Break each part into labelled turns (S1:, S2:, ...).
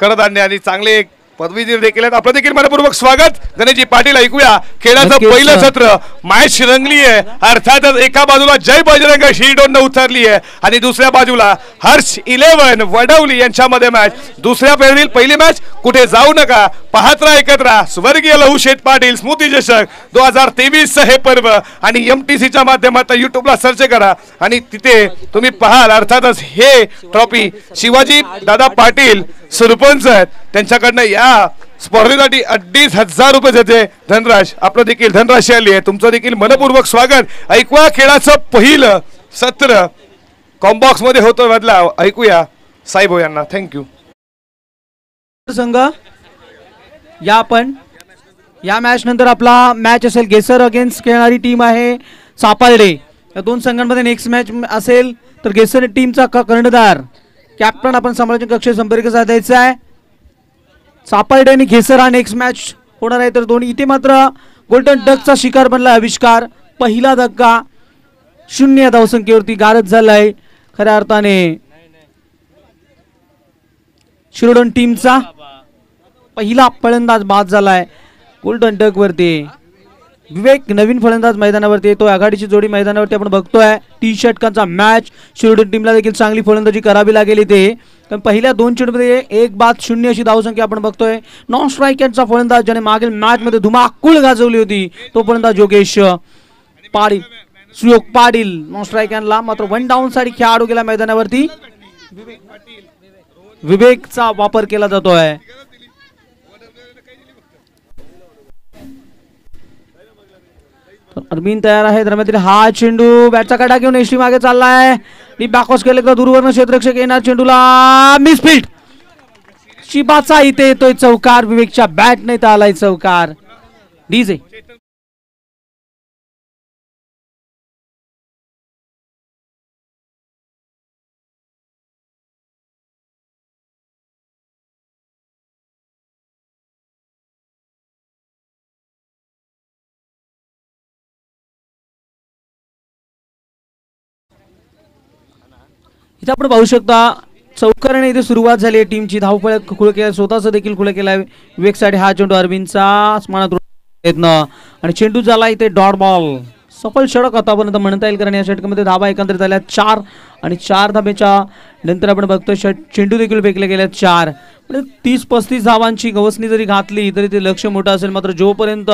S1: कडधान्य आणि चांगले एक पदवीधर देखील आहेत. आपलं देखील मनपूर्वक स्वागत. गणेशजी पाटील ऐकूया. खेळाचं पहिलं. सत्र मॅच रंगली आहे. अर्थातच एका बाजूला जय बजरंग शिरडोन उतरली आहे. आणि दुसऱ्या बाजूला हर्ष इलेव्हन वडवली यांच्यामध्ये मॅच दुसऱ्या फेरीतील पहिली मॅच कुठे जाऊ नका. पाहत राहा एकत्र स्वर्गीय लहू शेठ पाटील स्मृती चषक दो हजार तेवीस हे पर्व. आणि एम टी सीच्या माध्यमातून युट्यूबला सर्च करा. आणि तिथे तुम्ही पाहाल अर्थातच हे ट्रॉफी शिवाजी दादा पाटील सरपंच आहेत. त्यांच्याकडनं या स्पर्धेसाठी अडीच हजार रुपये देते धनराज. आपलं देखील धनराशी आली आहे. तुमचं देखील मनपूर्वक स्वागत. ऐकूया खेळाचं पहिलं सत्र. कॉम्बॉक्समध्ये होतो बदलाव ऐकूया साईबो यांना. थँक्यू
S2: संघ या आपण या मॅच नंतर आपला मॅच असेल. गेसर अगेन्स्ट खेळणारी टीम आहे सापार्डे या दोन संघांमध्ये नेक्स्ट मॅच असेल तर गेसर टीमचा कर्णधार कॅप्टन आपण समालोचन कक्ष संपर्क साधायचा आहे. सापार्डे आणि घेसर हा नेक्स्ट मॅच होणार आहे. तर दोन्ही इथे मात्र गोल्डन डकचा शिकार बनला आविष्कार. पहिला धक्का शून्य धावसंख्येवरती गारद झालाय. खऱ्या अर्थाने शिरोडन टीमचा पहिला फलंदाज बाद झालाय. गोल्डन डक वरती. विवेक नवीन फलंदाज मैदानावरती येतो. आघाडीची जोडी मैदानावरती आपण बघतोय. टी षटकांचा मॅच शिरोडी टीमला देखील चांगली फलंदाजी करावी लागेल इथे. कारण पहिल्या दोन चेंडूमध्ये एक बाद शून्य अशी धावसंख्या आपण बघतोय. नॉन स्ट्रायकरचा फलंदाज ज्याने मागील मॅचमध्ये धुमाकूळ गाजवली होती तो फलंदाज योगेश पाटील सुयोग पाटील. नॉन स्ट्रायकरला मात्र वन डाऊन साठी खेळाडू गेला मैदानावरती. विवेकचा वापर केला जातोय. तर अरविंद तयार आहे. दरम्यान हा चेंडू बॅटचा कडा घेऊन एसटी मागे चाललाय. मी बॅकॉस केले तर दूरवरनं क्षेत्रक्षक येणार चेंडूला. मिसफिल्ड शिबाचा इथे येतोय चौकार. विवेकच्या बॅट नाही तर आलाय चौकार. डीजे इथं आपण पाहू शकता चौकाराने इथे सुरुवात झाली आहे टीमची धावपळ खुळ केला स्वतःच देखील खुळ केला आहे वेगसाठी हा चेंडू अरविंदचा प्रयत्न आणि चेंडू झाला इथे डॉट बॉल. सफल षटक आतापर्यंत म्हणता येईल कारण या षटकामध्ये धाबा एकंदरीत झाल्या चार. आणि चार धाब्याच्या नंतर आपण बघतो षट चेंडू देखील फेकले गेले चार. म्हणजे तीस पस्तीस धावांची गवसणी जरी घातली तरी ते लक्ष मोठं असेल. मात्र जोपर्यंत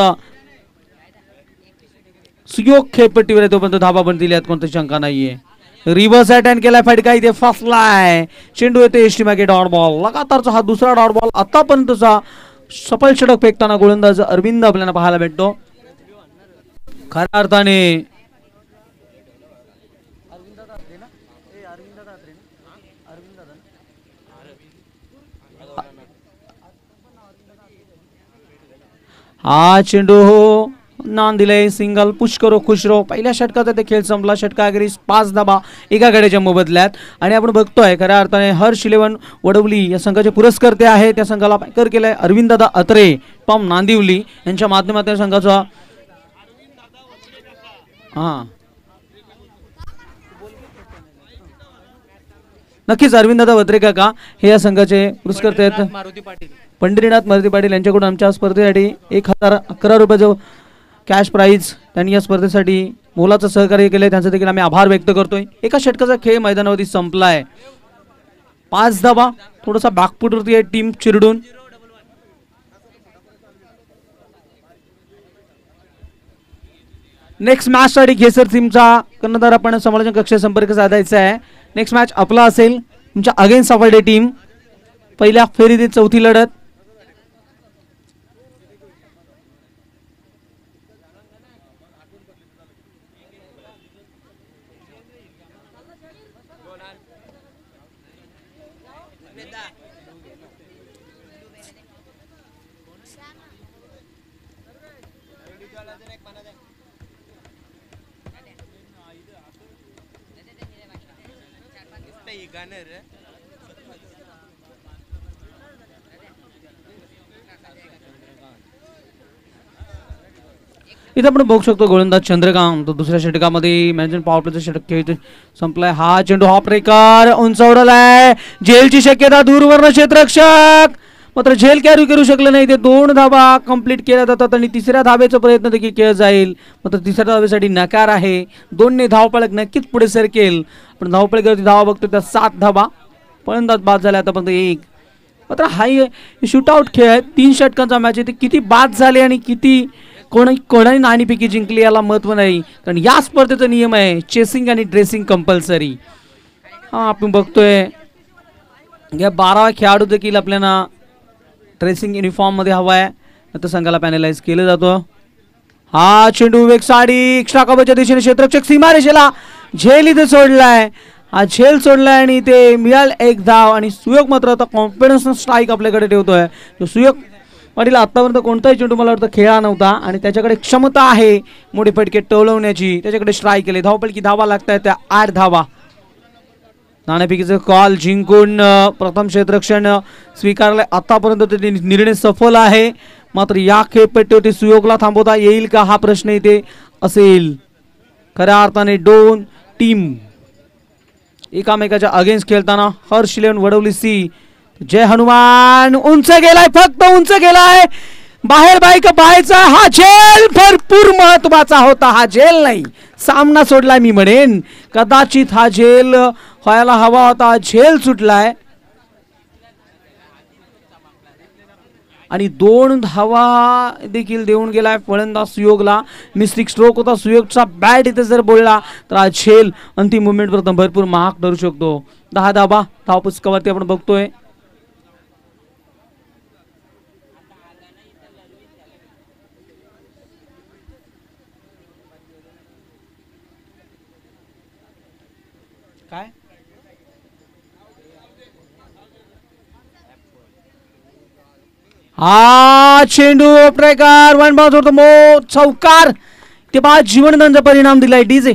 S2: सुयोग खेळपट्टीवर आहे तोपर्यंत धाबा पण दिल्यात कोणती शंका नाहीये. रिव्हर्स अटॅक केला फटका इथे फसलाय चेंडू येते एसटी मागे डॉट बॉल. लगातारचा हा दुसरा डॉट बॉल आतापर्यंतचा सफल षटक फेकताना गोलंदाज अरविंद आपल्याला पाहायला भेटतो. खऱ्या अर्थाने हा चेंडू हो. नान दिलंय सिंगल पुश करो खुश रहो पहिल्या षटकाचा ते खेळ संपला. षटकाखेरीस पाच धाबा एका गड्याच्या मोबदल्यात. आणि आपण बघतोय खऱ्या अर्थाने हर्ष इलेव्हन वडवली या संघाचे पुरस्कर्ते आहेत. त्या संघाला पॅकर केलाय अरविंददादा अत्रे टॉम नांदिवली. यांच्या माध्यमातून या संघाचा हा. नक्कीच अरविंददादा वत्रे काका हे या संघाचे पुरस्कर्ते आहेत.
S3: मारुती पाटील.
S2: पंढरीनाथ मारुती पाटील यांच्याकडून आमच्या स्पर्धेसाठी एक हजार अकरा रुपयाचं कॅश प्राईज त्यांनी या स्पर्धेसाठी मोलाचं सहकार्य केलंय. त्यांचा देखील आम्ही आभार व्यक्त करतोय. एका षटकाचा खेळ मैदानावरती संपलाय. पाच धाबा थोडासा बागपुटवरती आहे टीम चिरडून. नेक्स्ट मॅच साठी घेसर टीमचा कर्णधार आपण समालोचन कक्ष संपर्क साधायचा आहे. नेक्स्ट मॅच आपला असेल. तुमच्या अगेन्स्ट सापडे टीम पहिल्या फेरीतील चौथी लढत. इथं आपण बघू शकतो गोलंदाज चंद्रकांत तो दुसऱ्या षटकामध्ये मॅनेजमेंट पॉवर षटक खेळतो संपलाय हा चेंडू हा प्रेकार उंच जेलची शक्यता दूरवर्ण क्षेत्ररक्षक. मात्र झेल कॅरी करू शकले नाही ते दोन धाबा कंप्लीट केल्या जातात आणि तिसऱ्या धाब्याचा प्रयत्न देखील केला जाईल. मात्र तिसऱ्या धाब्यासाठी नकार आहे. दोनने धावपळक नक्कीच पुढे सरकेल. पण धावपळीवरती धावा बघतो त्या सात धाबा फलंदाज बाद झाले आतापर्यंत एक. मात्र हाही शूटआउट खेळ आहे. तीन षटकांचा मॅच आहे. ते किती बाद झाले आणि किती कोण कोणाने नाणीपैकी जिंकली याला महत्त्व नाही. कारण या स्पर्धेचा नियम आहे चेसिंग आणि ड्रेसिंग कंपल्सरी हा आपण बघतोय. या बारावा खेळाडू देखील आपल्याला ड्रेसिंग युनिफॉर्ममध्ये हवा आहे नंतर संघाला पॅनलाइज केलं जातं. हा चेंडू विवेक साडी. एक्स्ट्रा कबच्या दिशेने क्षेत्रक्षक सीमारेषेला झेल इथे सोडलाय. हा झेल सोडलाय आणि ते मिळाल एक धाव आणि सुयोग मात्र आता कॉन्फिडन्स स्ट्राईक आपल्याकडे ठेवतोय. तो सुयोग पाटील आतापर्यंत कोणताही चेंडू मला वाटतं खेळा नव्हता आणि त्याच्याकडे क्षमता आहे मोठे फटके टवलवण्याची त्याच्याकडे स्ट्राईक केले. धावपैकी धावा लागतायत त्या आठ धावा. नाणेफेकीचं कॉल जिंकून प्रथम क्षेत्रक्षण अ, आतापर्यंत ते निर्णय सफल आहे. मात्र या खेळपट्टीवरती सुयोगला थांबवता येईल का? हा प्रश्न इथे असेल. खऱ्या अर्थाने दोन टीम एकामेकाच्या अगेन्स्ट खेळताना हर्ष इलेवन वडवली सी जय हनुमान उंच गेलाय फक्त उंच गेलाय. बाहेर बाईक पाहायचा हा झेल भरपूर महत्त्वाचा होता. हा झेल नाही. सामना सोडलाय मी म्हणेन. कदाचित हा झेल व्हायला हवा होता. झेल सुटलाय. आणि दोन धावा देखील देऊन गेलाय फलंदाज सुयोगला. मिस्टिक स्ट्रोक होता सुयोगचा. बॅट इथे जर बोलला तर हा झेल अंतिम मुवमेंट पर्यंत भरपूर महाग ठरू शकतो. दहा धाबा धाव पुस्तकावरती आपण बघतोय. हा चेंडू प्रकार वन बाउन्स होतो मो चौकार ते पहा जीवनदानचा परिणाम दिलाय डीजे.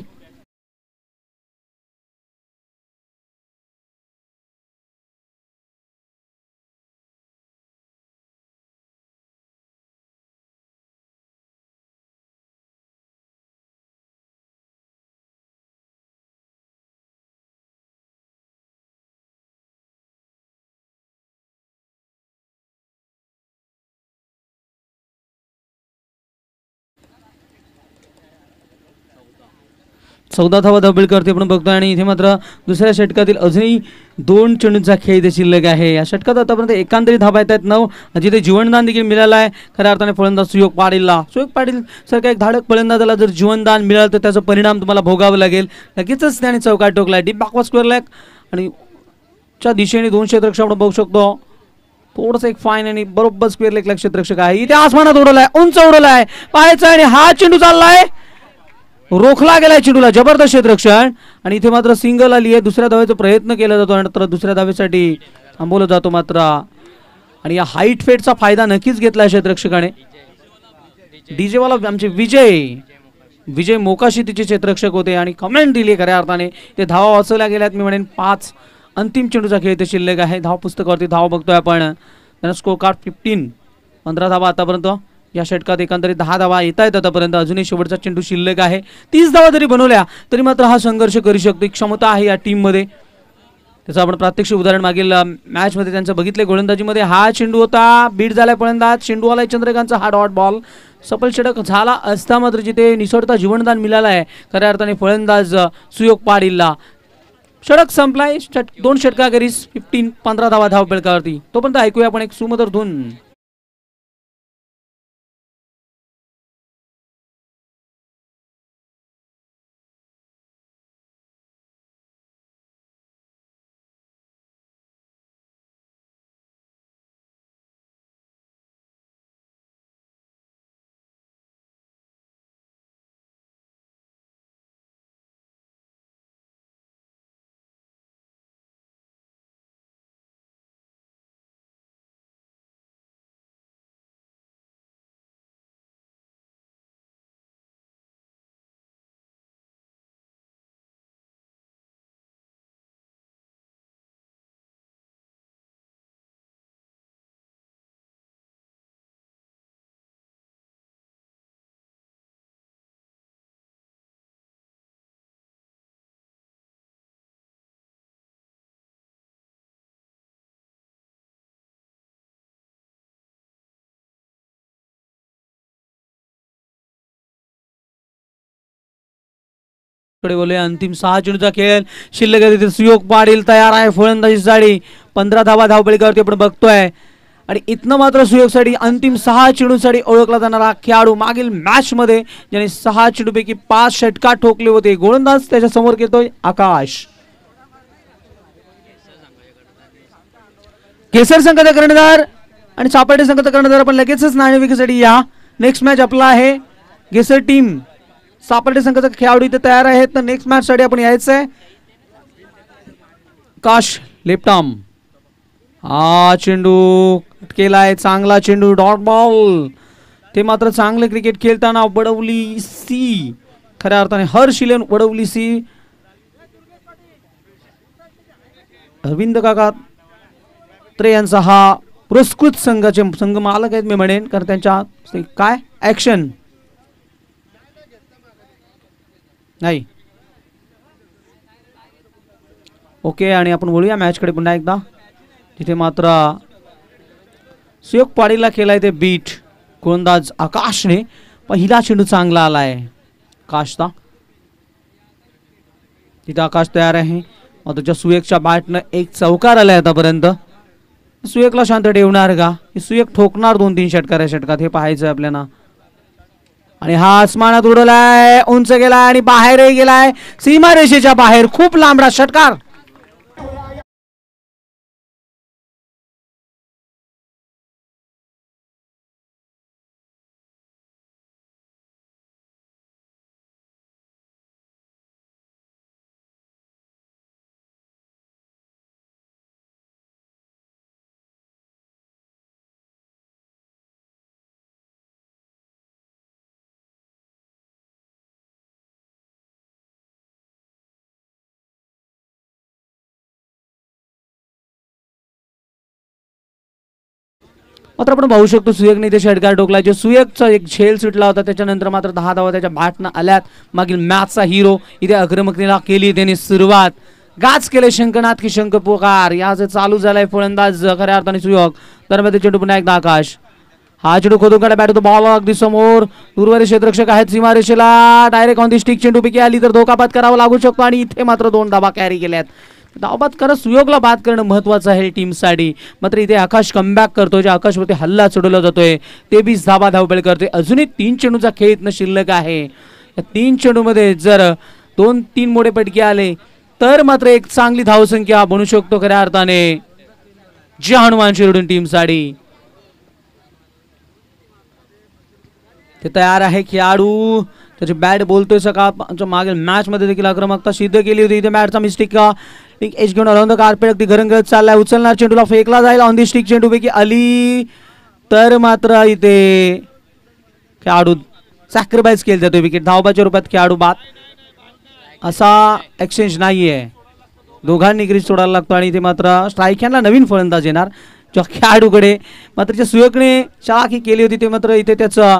S2: चौदा धावा धबील करते पण बघतोय आणि इथे मात्र दुसऱ्या षटकातील अजूनही दोन चेंडूंचा खेळ इथे शिल्लक आहे. या षटकात आतापर्यंत एकांतरी धाबा येत आहेत. नऊ. जिथे जीवनदान देखील मिळालं आहे. खऱ्या अर्थाने फलंदाज सुयोग पाटीलला सुयोग पाटील सारखा एक धाडक फलंदाजाला जर जीवनदान मिळालं तर त्याचा परिणाम तुम्हाला भोगावा लागेल. लगेचच त्याने चौका टोकलाय. डीप बाकवा स्क्वेअरला एक आणि च्या दिशेने दोन क्षेत्ररक्षक आपण बघू शकतो. थोडंसं एक फाईन आणि बरोबर स्क्वेअर एक क्षेत्ररक्षक आहे. इथे आसमानात उडवलाय. उंच उडवलाय. पाहायचं आणि हा चेंडू चाललाय. रोखला गेलाय चेंडूला जबरदस्त क्षेत्ररक्षण आणि इथे मात्र सिंगल आली आहे. दुसऱ्या धावेचा प्रयत्न केला जातो आणि दुसऱ्या धावेसाठी थांबवलं जातो मात्र. आणि या हाईट फेटचा फायदा नक्कीच घेतला क्षेत्ररक्षकाने. डीजे वाला आमचे विजय विजय मोकाशी तिचे क्षेत्ररक्षक होते आणि कमेंट दिली खऱ्या अर्थाने. ते धावा वाचवल्या गेल्यात. मी म्हणेन पाच अंतिम चेंडूचा खेळ ते शिल्लक आहे. धाव पुस्तकावरती धाव बघतोय आपण. स्कोर कार्ड फिफ्टीन पंधरा धावा आतापर्यंत. या षटकात एकंदरीत दहा धावा येत आहेत आतापर्यंत. अजूनही शेवटचा चेंडू शिल्लक आहे. तीस धावा जरी बनवल्या तरी मात्र हा संघर्ष करू शकतो. क्षमता आहे या टीममध्ये. त्याचं आपण प्रात्यक्षिक उदाहरण मागील मॅचमध्ये त्यांचं बघितले गोलंदाजीमध्ये हा चेंडू होता. बीट झालाय फलंदाज. चेंडू आलाय चंद्रकांतचा. हा डॉट बॉल. सफल षटक झाला असता मात्र जिथे निसरता जीवनदान मिळालं आहे. खऱ्या अर्थाने फलंदाज सुयोग पाडीलला. षटक संपलाय. षट दोन षटकाखेरीस फिफ्टीन पंधरा धावा धाव बेळकावरती तोपर्यंत ऐकूया आपण एक सुमधर धून. कडे बोलूया. अंतिम सहा चेंडूचा खेळ. शिल्लक तिथे सुयोग पाडील तयार आहे. फलंदाजीसाठी पंधरा धावा धावपळीवरती आपण बघतोय. आणि इथनं मात्र सुयोगसाठी अंतिम सहा चेंडूंसाठी ओळखला जाणारा खेळाडू मागील मॅच मध्ये ज्याने सहा चेंडूपैकी पाच षटकार ठोकले होते. गोलंदाज त्याच्यासमोर आकाश. केसर संघाचा कर्णधार आणि चापाटे संघाचा कर्णधार आपण लगेचच नाणेविकेसाठी या. नेक्स्ट मॅच आपला आहे. गेसर टीम सापर्डे संघाचा खेळाडू इथे तयार आहेत. तर नेक्स्ट मॅच साठी आपण यायचं आहे काश लेपटाम. हा चेंडू केलाय चांगला चेंडू डॉट बॉल. ते मात्र चांगले क्रिकेट खेळताना वडवली सी खऱ्या अर्थाने हर्ष वडवली सी अरविंद काका त्रे यांचा हा पुरस्कृत संघाचे संघ मालक आहेत मी म्हणेन. कारण त्यांच्या काय? ऍक्शन नाही. ओके आणि आपण बोलूया मॅचकडे पुन्हा एकदा. तिथे मात्र सुयोग पाडीला केलाय ते बीट गोलंदाज आकाशने पहिला चेंडू चांगला आलाय. आकाशचा तिथे आकाश तयार आहे. मग त्याच्या बॅटनं एक चौकार आलाय आतापर्यंत. सुयकला शांत ठेवणार का? की ठोकणार दोन तीन षटकार षटकात हे पाहायचं आहे आपल्याला. आणि हा आसमानात उडवलाय उंच गेलाय आणि बाहेरही गेलाय. सीमारेषेच्या बाहेर खूप लांबडा षटकार. मात्र आपण पाहू शकतो सुयकने इथे षटकार टोकला जे सुयकचा एक झेल सुटला होता. त्याच्यानंतर मात्र दहा धावा त्याच्या बॅटनं आल्यात. मागील मॅचचा हिरो इथे अग्रमकनीला केली त्याने सुरुवात. गाच केले शंकनाथ की शंक पोकार. या जे चालू झालाय फलंदाज खऱ्या अर्थाने सुयोग. दरम्यान ते चेंडू पुन्हा एकदा आकाश. हा चेंडू खोदून काढा बॅट होतो. बॉल अगदी समोर. उर्वरित क्षेत्रक्षक आहेत सीमारेषेला डायरेक्ट ऑन दी स्टिक चेंडू पैकी आली तर धोकापात करावा लागू शकतो. आणि इथे मात्र दोन धाबा कॅरी केल्यात. धावबाद करत सुयोगला बाद करणं महत्वाचं आहे टीमसाठी. मात्र इथे आकाश कमबॅक करतो जे आकाशवरती हल्ला चढवला जातोय. ते बी धाबा धावपळ करते अजूनही तीन चेंडूचा खेळ इथनं शिल्लक आहे. या तीन चेंडूमध्ये जर दोन तीन मोठे पटके आले तर मात्र एक चांगली धावसंख्या बनू शकतो खऱ्या अर्थाने. जे हनुमान शिरडून टीमसाठी. ते तयार आहे खेळाडू. त्याची बॅट बोलतोय सकाळ मागील मॅचमध्ये देखील आक्रमकता सिद्ध केली होती. इथे बॅटचा मिस्टेक एक एज घेऊन अराउंड द कार्पेट अगदी गरम गरज चाललाय. उचलणार चेंडूला फेकला जाईल. ऑन दी स्टिक चेंडू अली. आली तर मात्र इथे खेळाडू सॅक्रिफाईस केली जातो विकेट धावबाच्या रूपात खेळाडू बाद. असा एक्सचेंज नाही आहे दोघांनी क्रीज सोडायला लागतो आणि इथे मात्र स्ट्राईक यांना नवीन फलंदाज येणार. जो खेळाडूकडे मात्र ज्या सुयकने चालाकी केली होती ते मात्र इथे त्याचं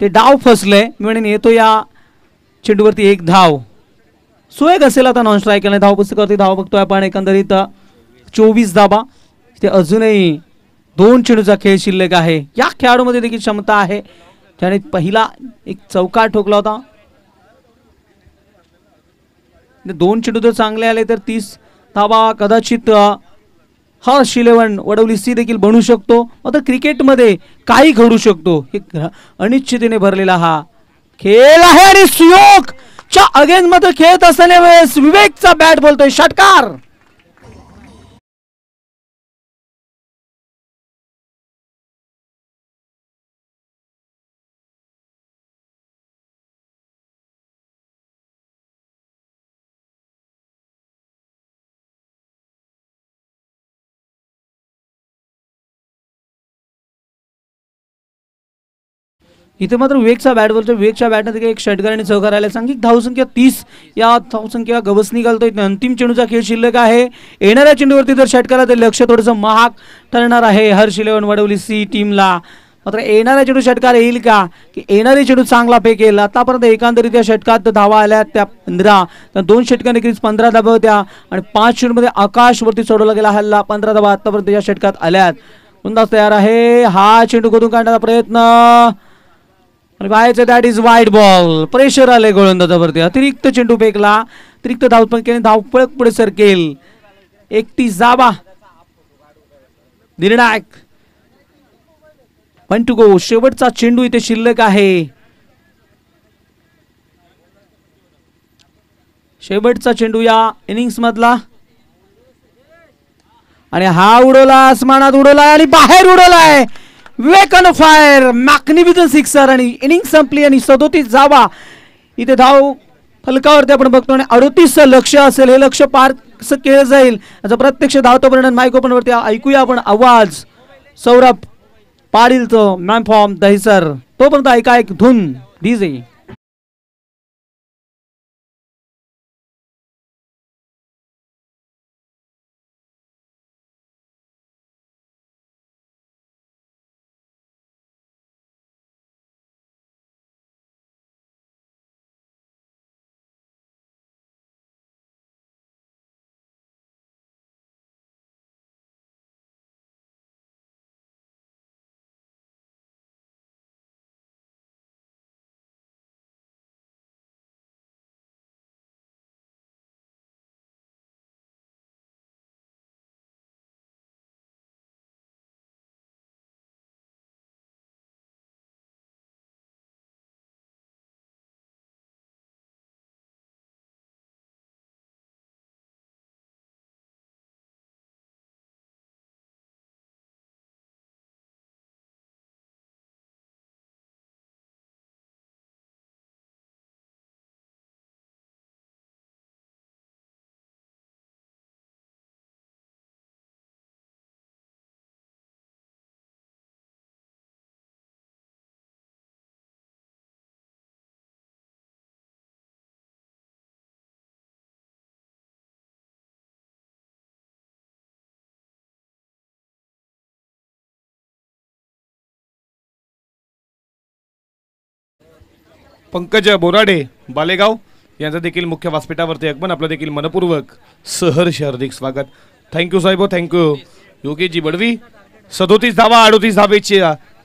S2: ते डाव फसले. मी म्हणेन येतो या चेंडूवरती एक धाव. सुयोग असेल आता नॉन स्ट्राईकरने धाव पुस्तकावरती धाव बघतोय आपण एकंदरीत चोवीस धाबा. ते अजूनही दोन चेंडूचा खेळ शिल्लक आहे. या खेळाडूमध्ये देखील क्षमता आहे. त्याने पहिला एक चौकार ठोकला होता. दोन चेंडू जर चांगले आले तर तीस धाबा कदाचित हा हर्ष इलेव्हन वडवली सी देखील बनू शकतो. मात्र क्रिकेटमध्ये काही घडू शकतो. हे अनिश्चितेने भरलेला हा खेळ आहे आणि सुयोग. च्या अगेन्स्टमध्ये खेळत असताना वेळेस विवेकचा बॅट बोलतोय षटकार. इथे मात्र वेगचा बॅट बोलतो विवेकच्या बॅटने देखील एक षटकार आणि चौकार आला सांगितलं धावसंख्या तीस या धावसंख्या गवस निघालतोय. अंतिम चेंडूचा खेळ शिल्लक आहे. येणाऱ्या चेंडूवरती जर षटकाला तर लक्ष थोडंसं महाग ठरणार आहे. हर्ष इलेव्हन वडवली सी टीमला. मात्र येणाऱ्या चेंडू षटकार येईल का? की येणारे चेंडू चांगला पेकेल आतापर्यंत एकांतरित या षटकात धावा आल्या त्या पंधरा. तर दोन षटकाने क्रीज पंधरा धाबा होत्या. आणि पाच चेंडूमध्ये आकाशवरती सोडवला गेला हल्ला. पंधरा धाबा आतापर्यंत या षटकात आल्यात. पुन्हा तयार आहे. हा चेंडू खोदून काढण्याचा प्रयत्न. That is wide ball pressure आले गोलंदाजावरती. अतिरिक्त चेंडू फेकला. अतिरिक्त धावपण केले. धावपळ पुढे सरकेल. एकटी जाबा. निर्णायक. पण टू गो शेवटचा चेंडू इथे शिल्लक आहे. शेवटचा चेंडू या इनिंग्स मधला. आणि हा उडवला. आसमानात उडवलाय आणि बाहेर उडवलाय. Vivek on fire magnificent sixer आणि इनिंग संपली आणि सदोतीस जावा. इथे धाव फलकावरती आपण बघतो आणि अडोतीस लक्ष असेल हे लक्ष पार केलं जाईल. याचं प्रत्यक्ष धावतो वर्णन माईक ओपन वरती. ऐकूया आपण आवाज. सौरभ पाडीलचं मॅम फॉर्म दहिसर तोपर्यंत ऐका एक धुन डीजे
S1: पंकज बोराडे बालेगाव. यांचं देखील मुख्य व्यासपीठावरती आगमन आपलं देखील मनपूर्वक सहर्ष हार्दिक स्वागत. थँक्यू साहेब थँक्यू योगेशजी बडवी सदोतीस धावा अडोतीस धावेची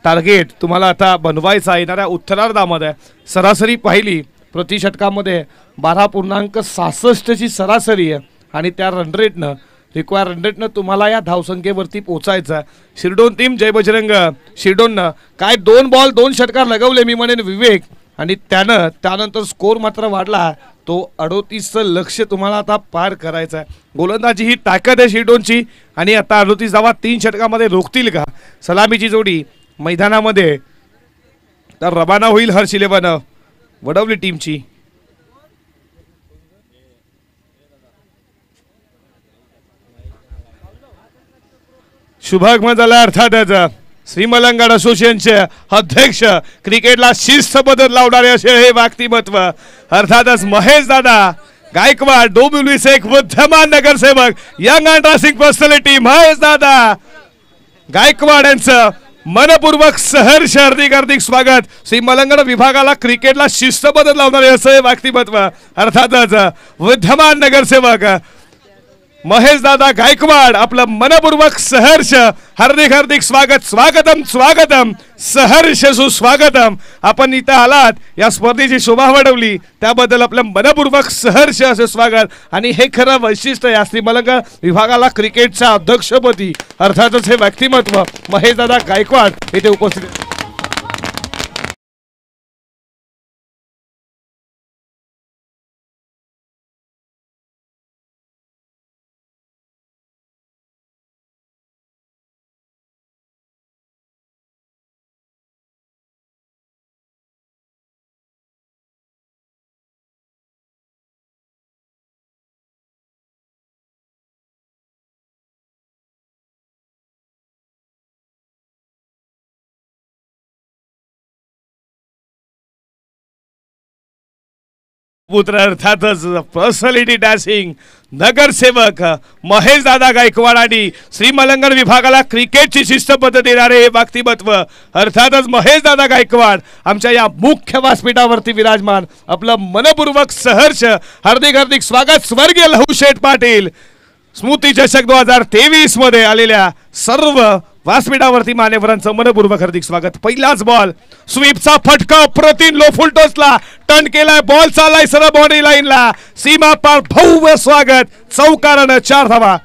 S1: टार्गेट तुम्हाला आता बनवायचा येणाऱ्या उत्तरार्धामध्ये सरासरी पाहिली प्रति षटकामध्ये बारा पूर्णांक सहासष्टची सरासरी आहे. आणि त्या रनरेटनं रिक्वायर रनरेटनं तुम्हाला या धावसंख्येवरती पोचायचं शिरडोन टीम जय बजरंग. शिरडोननं काय दोन बॉल दोन षटकार लगवले मी म्हणेन विवेक. आणि त्यानं त्यानंतर स्कोर मात्र वाढला. तो अडोतीसचं लक्ष तुम्हाला आता पार करायचं आहे. गोलंदाजी ही ताकद आहे शिरडोनची आणि आता अडोतीस धावा तीन षटकामध्ये रोखतील का? सलामीची जोडी मैदानामध्ये. तर रवाना होईल हर्ष इलेव्हन वडवली टीमची. शुभागमन झाला अर्थातच. श्रीमलंगड असोसिएशनचे अध्यक्ष क्रिकेटला शिस्त पद्धत लावणारे असे हे व्यक्तिमत्व. अर्थातच महेश दादा गायकवाड डोंबिवली एक बुद्धमान नगरसेवक young and rising personality Mahesh Dada. Gaikwad यांचं मनपूर्वक सहर्ष हार्दिक हार्दिक स्वागत. श्री मलंगड विभागाला क्रिकेटला शिस्तबद्ध लावणारे असं हे व्यक्तिमत्व. अर्थातच विद्यमान नगरसेवक महेश दादा गायकवाड आपलं मनपूर्वक सहर्ष हार्दिक हार्दिक स्वागत स्वागतम स्वागतम सहर्ष सुस्वागतम. आपण इथं आलात या स्पर्धेची शोभा वाढवली त्याबद्दल आपलं मनपूर्वक सहर्ष असं स्वागत. आणि हे खरं वैशिष्ट्य या श्रीमलंग विभागाला क्रिकेटच्या अध्यक्षपदी अर्थातच हे व्यक्तिमत्व महेश दादा गायकवाड इथे उपस्थित पुत्र अर्थातच पर्सनॅलिटी डॅसिंग नगरसेवक महेश दादा गायकवाड आणि श्री विभागाला क्रिकेटची शिस्तपद्धत देणारे हे व्यक्तिमत्व. अर्थातच महेश दादा गायकवाड आमच्या या मुख्य व्यासपीठावरती विराजमान आपलं मनपूर्वक सहर्ष हार्दिक हार्दिक स्वागत स्वर्गीय लहू शेठ पाटील. स्मृती चषक दोन हजार तेवीसमध्ये आलेल्या सर्व व्यासपीठावरती मान्यवरांचं मनपूर्वक हार्दिक स्वागत. पहिलाच बॉल स्वीपचा फटका प्रतिन लो फुल टोचला केलाय बॉल चाललाय सरळ बॉडी लाईनला सीमा पार भव्य स्वागत. चौकारानं चार धावा.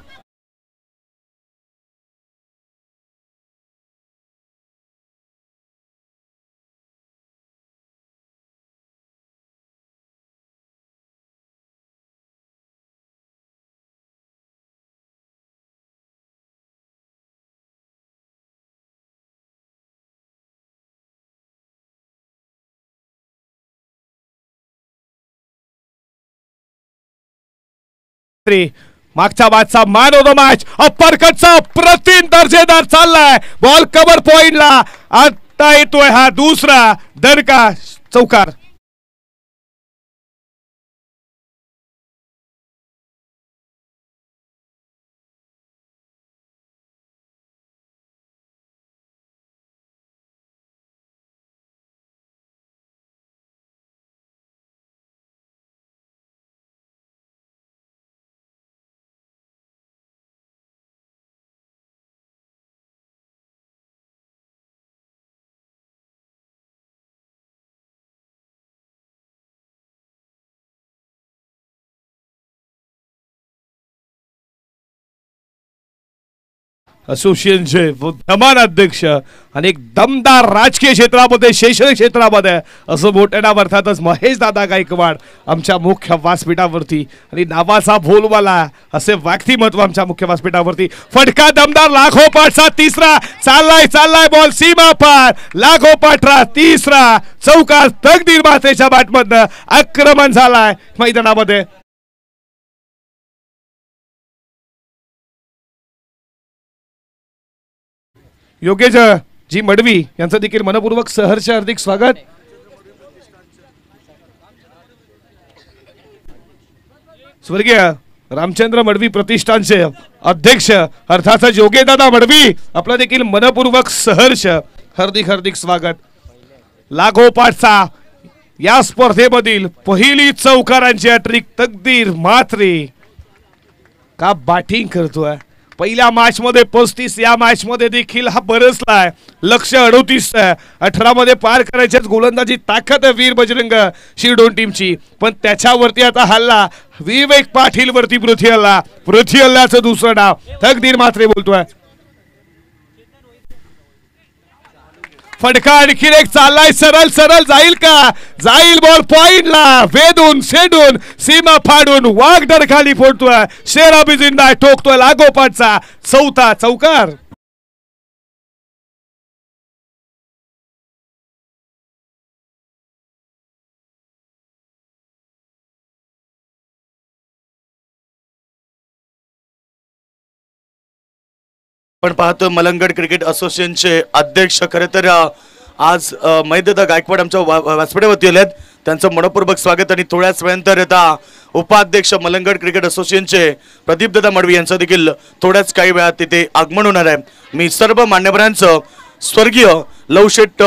S1: मागच्या मॅचचा man of the match upper कटचा दर्जेदार चाललाय. बॉल कव्हर पॉइंटला आता येतोय हा दुसरा दणका चौकार. असोसिएशनचे धमान अध्यक्ष आणि एक दमदार राजकीय क्षेत्रामध्ये शैक्षणिक क्षेत्रामध्ये असं मोठं नाव अर्थातच महेश दादा गायकवाड आमच्या मुख्य व्यासपीठावरती आणि नावाचा भोलवाला असे व्यक्तिमत्व आमच्या मुख्य व्यासपीठावरती. फटका दमदार लाखो पाठचा तिसरा चाललाय चाललाय बॉल सीमा पार. लाखो पाठरा तिसरा. चौकार तकदीर मातेच्या बॅटमधनं आक्रमण झालाय मैदानामध्ये. योगेश जी मडवी यांचं देखील मनपूर्वक सहर्ष हार्दिक स्वागत. स्वर्गीय रामचंद्र मडवी प्रतिष्ठानचे अध्यक्ष अर्थात योगेदादा मडवी आपलं देखील मनपूर्वक सहर्ष हार्दिक हार्दिक स्वागत. लागोपाठचा या स्पर्धेमधील पहिली चौकारांची अट्रिक तकदीर मात्रे. का बॅटिंग करतोय? पहिल्या मॅचमध्ये पस्तीस या मॅचमध्ये देखील हा बरसलाय. लक्ष अडोतीस अठरामध्ये पार करायच्याच गोलंदाजी ताकद आहे वीर बजरंग शिरडोन टीमची. पण त्याच्यावरती आता हल्ला. विवेक पाटील वरती पृथ्वी हल्ला पृथ्वी हल्ल्याचं दुसरं नाव थकदीर मात्रे बोलतोय. फटका आणखीन एक चाललाय सरळ सरळ जाईल का? जाईल बॉल पॉइंटला वेदून सेडून सीमा फाडून वाघ खाली फोडतोय. शेरा बिजिंदा ठोकतोय लागोपाठचा. चौथा चौकार.
S3: आपण पाहतोय मलंगड क्रिकेट असोसिएशनचे अध्यक्ष खरे तर आज अ, गायकवाड आमच्या वा- आले आहेत त्यांचं मनपूर्वक स्वागत आणि थोड्याच वेळानंतर आता उपाध्यक्ष मलंगड क्रिकेट असोसिएशनचे प्रदीपदादा मडवी यांचं देखील थोड्याच काही वेळात तिथे आगमन होणार आहे. मी सर्व मान्यवरांचं स्वर्गीय लवशेट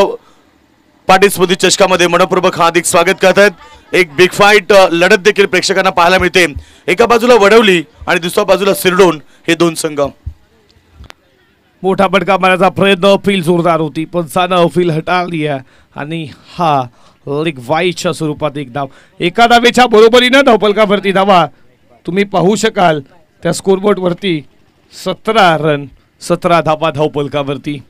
S3: पाटील स्मृती चषकामध्ये मनपूर्वक हार्दिक स्वागत करत आहेत. एक बिग फाईट लढत देखील प्रेक्षकांना पाहायला मिळते. एका बाजूला वडवली आणि दुसऱ्या बाजूला सिरडोन हे दोन संघ
S1: मोठा फटका मारण्याचा प्रयत्न. अफील जोरदार होती पण सानं फील हटाळली आहे. आणि हा लेग वाईटच्या स्वरूपात एक धाव. एका धावेच्या बरोबरीनं धावपलकावरती धावा. तुम्ही पाहू शकाल त्या स्कोरबोर्डवरती सतरा रन सतरा धावा धावपलकावरती.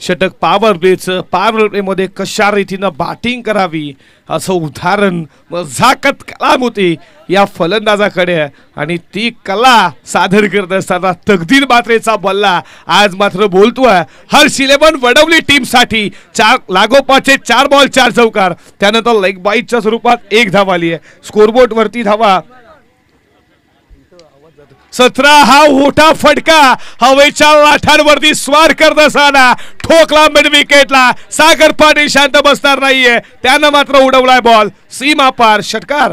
S1: षटक पॉवर प्लेचं पॉवर प्लेमध्ये कशा रीतीनं बॅटिंग करावी असं उदाहरण मजाकत कलाम होती. या फलंदाजाकडे आहे. आणि ती कला सादर करत असताना तकदीर मात्रेचा बल्ला आज मात्र बोलतोय. हर्ष इलेव्हन वडवली टीमसाठी चार लागोपाचे चार बॉल चार चौकार. त्यानंतर लेग बाईटच्या स्वरूपात एक धाव आली आहे. स्कोरबोर्डवरती धावा. सतरा हा मोठा फटका हवेच्या लाठांवरती स्वार करत असताना ठोकला मिड विकेटला सागर पाटील शांत बसणार नाहीये. त्यानं मात्र उडवलाय बॉल सीमा पार षटकार.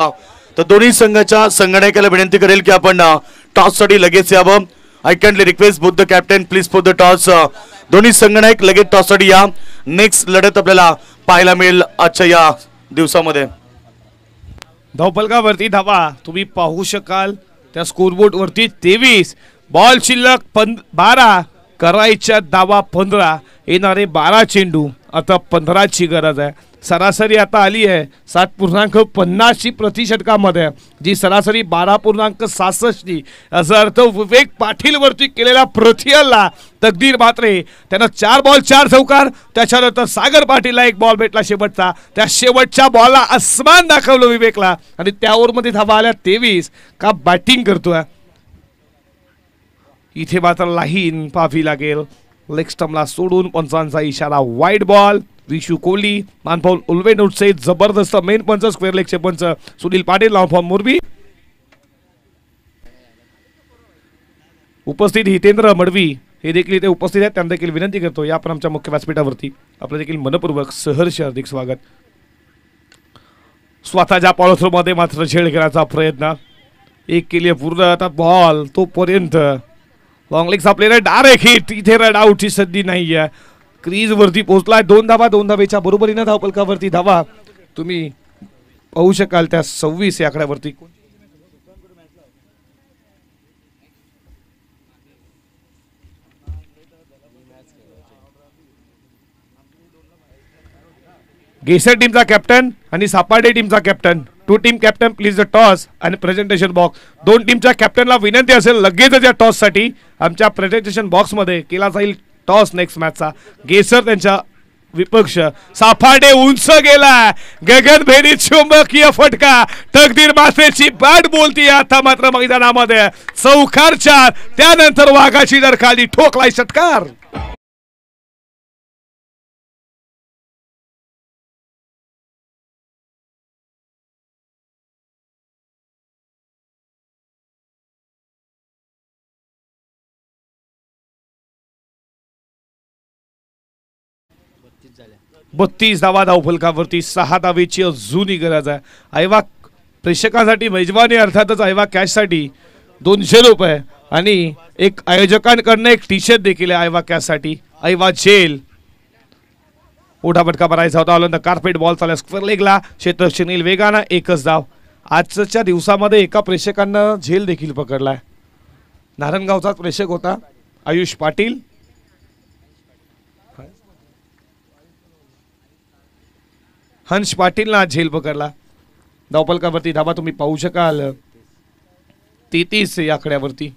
S3: तर दोन्ही संघाच्या संगणकाला विनंती करेल की आपण टॉससाठी लगेच यावं. I kindly request both captain please for the toss दोन्ही संगणक लगेच टॉससाठी या. नेक्स्ट लढत आपल्याला पाहायला मिळेल आजच्या या दिवसामध्ये.
S1: धावपलकावरती धावा. तुम्ही पाहू शकाल त्या स्कोरबोर्ड वरती तेवीस. बॉल शिल्लक पं बारा. करायच्या धावा पंधरा. येणारे बारा चेंडू. आता पंधराची गरज आहे. सरासरी आता आली आहे. सात पूर्णांक पन्नासशी प्रतिषटकामध्ये जी सरासरी बारा पूर्णांक सहासष्टची. याचा अर्थ विवेक पाटीलवरती केलेल्या प्रथियलला तकदीर मात्रे. त्यानं चार बॉल चार चौकार. त्याच्यानंतर सागर पाटीलला एक बॉल भेटला शेवटचा. त्या शेवटच्या बॉलला आसमान दाखवलं विवेकला. आणि त्या ओव्हरमध्ये धावा आल्या तेवीस. का बॅटिंग करतोय? इथे मात्र लाहीन पाहावी लागेल. लेग स्टम्पला सोडून पंचांचा इशारा. वाईट बॉल विशू कोहली मानपाऊल उल्वे नोटचे जबरदस्त मेन पंच स्क्वेअर लेगचे पंच सुनील पाटील फॉर्म मोरबी. उपस्थित हितेंद्र मडवी हे देखील इथे उपस्थित आहेत. त्यांना देखील विनंती करतो या आपण आमच्या मुख्य व्यासपीठावरती. आपलं देखील मनपूर्वक सहर्ष हार्दिक स्वागत. स्वतःच्या पॉलथ्रोमध्ये मात्र झेड घेण्याचा प्रयत्न. एक केली पूर्ण आता बॉल तोपर्यंत. लॉंग लेग आपल्याला डायरेक्ट हिट इथे रन आउटची संधी नाही आहे क्रीज वरती पोहोचलाय. दोन धावा दोन धावेच्या बरोबरीनं धावपलकावरती धावा. तुम्ही पाहू शकाल त्या सव्वीस या आकड्यावरती गेसर टीमचा कॅप्टन आणि सापाडे टीमचा captain. Two team captain please the toss आणि प्रेझेंटेशन बॉक्स दोन टीमच्या कॅप्टनला विनंती असेल लगेचच या टॉससाठी आमच्या प्रेझेंटेशन बॉक्समध्ये केला जाईल टॉस नेक्स्ट मॅचचा. गेसर त्यांच्या विपक्ष. साफाडे उंच गेला गगनभेदी चुंबकीय फटका. तकदीर मासेची बॅट बोलती आता मात्र मैदानामध्ये. चौकार चार. त्यानंतर वाघाची जर खाली ठोकलाय षटकार. बत्तीस धावा धावफलकावरती सहा धावेची अजूनही गरज आहे. आयवा प्रेक्षकांसाठी मेजवानी अर्थातच ऐवा कॅशसाठी दोनशे रुपये आणि एक आयोजकांकडनं एक टी शर्ट देखील आहे आयवा कॅशसाठी ऐवा झेल. मोठा फटका भरायचा होता. ऑल कार्पेट बॉल चालला. स्क्वेअर लेगला क्षेत्र वेगानं एकच धाव. आजच्या दिवसामध्ये एका प्रेक्षकांना झेल देखील पकडलाय. नारायणगावचाच प्रेक्षक होता. आयुष पाटील. हंस पाटीलनं आज झेल पकडला. धावपलकावरती धाबा तुम्ही पाहू शकाल. तेहतीस या आकड्यावरती.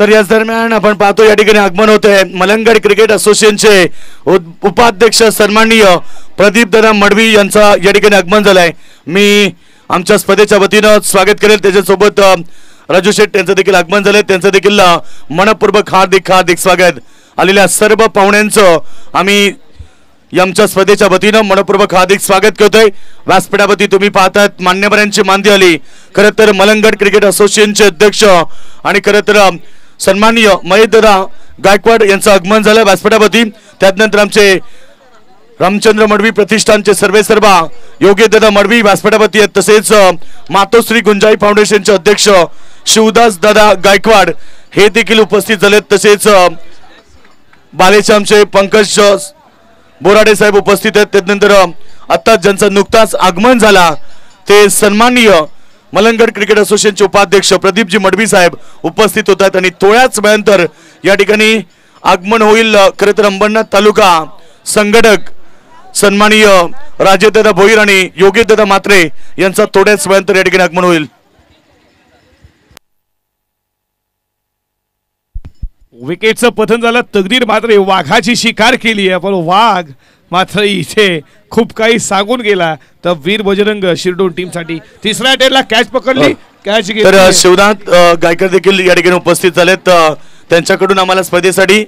S3: तर याच दरम्यान आपण पाहतो या ठिकाणी आगमन होत आहे. मलंगड क्रिकेट असोसिएशनचे उप- उपाध्यक्ष सन्माननीय प्रदीप दादा मडवी यांचा या ठिकाणी आगमन झालंय. मी आमच्या स्पर्धेच्या वतीनं स्वागत करेल. त्याच्यासोबत राजू शेठ यांचं देखील आगमन झालंय. त्यांचं देखील मनपूर्वक हार्दिक हार्दिक स्वागत. आलेल्या सर्व पाहुण्यांचं आम्ही या आमच्या स्पर्धेच्या वतीनं मनपूर्वक हार्दिक स्वागत करतोय. व्यासपीठावरती तुम्ही पाहतात मान्यवरांची मांदी आली. खरं तर मलंगड क्रिकेट असोसिएशनचे अध्यक्ष आणि खरं तर सन्माननीय महेशदादा गायकवाड यांचं आगमन झालं व्यासपीठावरती. त्यानंतर आमचे रामचंद्र मडवी प्रतिष्ठानचे सर्वे सर्वा योगेदादा मडवी व्यासपीठावरती आहेत. तसेच मातोश्री गुंजाई फाउंडेशनचे अध्यक्ष शिवदास दादा गायकवाड हे देखील उपस्थित झालेत. तसेच बालेशामचे पंकज बोराडे साहेब उपस्थित आहेत. त्यानंतर आत्ताच ज्यांचं नुकताच आगमन झाला ते सन्माननीय मलंगड क्रिकेट असोसिएशनचे उपाध्यक्ष प्रदीपजी मडवी साहेब उपस्थित होत आहेत. आणि थोड्याच वेळानंतर या ठिकाणी आगमन होईल. खरं तर अंबरनाथ तालुका संघटक सन्माननीय राजेदादा भोईर आणि योगेशदादा मात्रे यांचा थोड्याच वेळानंतर या ठिकाणी आगमन होईल.
S1: विकेटचं पतन झालं. तकदीर मात्र वाघाची शिकार केली आहे. पण वाघ मात्र इथे खूप काही सांगून गेला. तर वीर बजरंग शिरडोन टीमसाठी तिसऱ्या टेरला कॅच पकडली. कॅच
S3: तर शिवनाथ गायकर देखील या ठिकाणी उपस्थित झालेत. त्यांच्याकडून आम्हाला स्पर्धेसाठी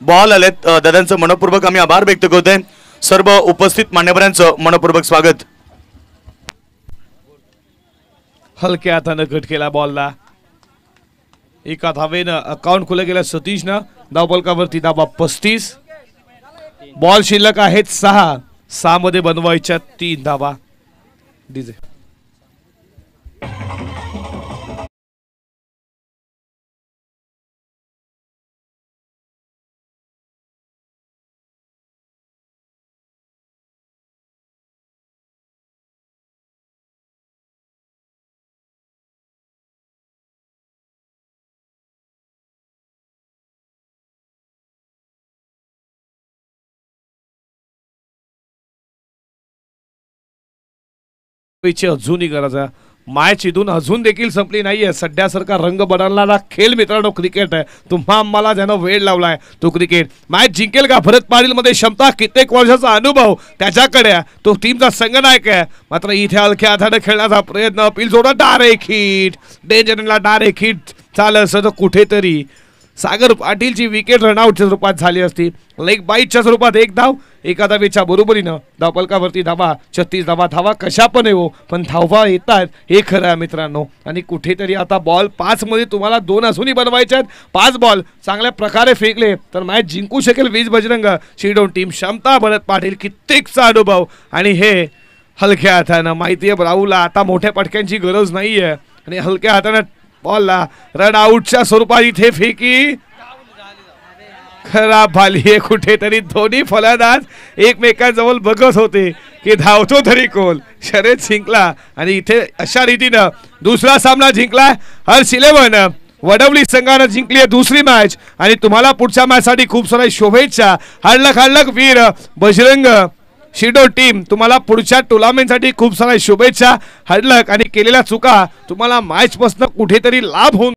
S3: बॉल आलेत. दादांचं मनपूर्वक आम्ही आभार व्यक्त करतोय. सर्व उपस्थित मान्यवरांचं मनपूर्वक स्वागत.
S1: हलक्या हातानं कट केला बॉलला एका धावेनं अकाउंट खुलं गेलं सतीशनं. धावपलकावरती धावा पस्तीस. बॉल शिल्लक आहेत सहा. सहा मध्ये बनवायच्या तीन धावा. डीजे. अजूनही गरज आहे. मॅच इथून अजून देखील संपली नाहीये. सध्यासारखा रंग बदलणारा खेळ मित्रांनो क्रिकेट आहे. तुम्हा आम्हाला ज्यानं वेळ लावलाय तो क्रिकेट. मॅच जिंकेल का? भरत पाटील मध्ये क्षमता कित्येक वर्षाचा अनुभव त्याच्याकडे आहे. तो टीमचा संगनायक आहे. मात्र इथे हलक्या आधारे खेळण्याचा प्रयत्न. अपील जोडा डायरेक्ट हिट डेंजरला डारे खीट चाल असं तर कुठेतरी सागर पाटीलची विकेट रनआउटच्या स्वरूपात झाली असती. लेग बाईटच्या स्वरूपात एक धाव एका धावेच्या बरोबरीनं धावपलकावरती धावा. छत्तीस धावा धावा कशा पण येवो पण धावा येतात हे खरं आहे मित्रांनो. आणि कुठेतरी आता बॉल पाचमध्ये तुम्हाला दोन असूनही बनवायचे आहेत. पाच बॉल चांगल्या प्रकारे फेकले तर मॅच जिंकू शकेल वीज बजरंग. शिडोन टीम क्षमता भरत पाटील कित्येकचा अनुभव. आणि हे हलक्या हातानं माहिती आहे राहुलला आता मोठ्या पटक्यांची गरज नाही आहे आणि हलक्या हातानं बॉलला रन आउटच्या स्वरूपात इथे फेकी. खराब भाली आहे कुठेतरी. दोन्ही फलंदाज. एकमेकांजवळ बघत होते की धावतो तरी कोल. शर्यत जिंकला आणि इथे अशा रीतीनं दुसरा सामना जिंकला हर्ष इलेव्हन. वडवली संघानं जिंकली आहे दुसरी मॅच आणि तुम्हाला पुढच्या मॅचसाठी खूप साऱ्या शुभेच्छा. हडलक हडलक वीर. बजरंग. शिडो टीम तुम्हाला पुढच्या टुर्नामेंटसाठी खूप साऱ्या शुभेच्छा हडलक आणि केलेल्या चुका तुम्हाला मॅचपासनं कुठेतरी लाभ होऊन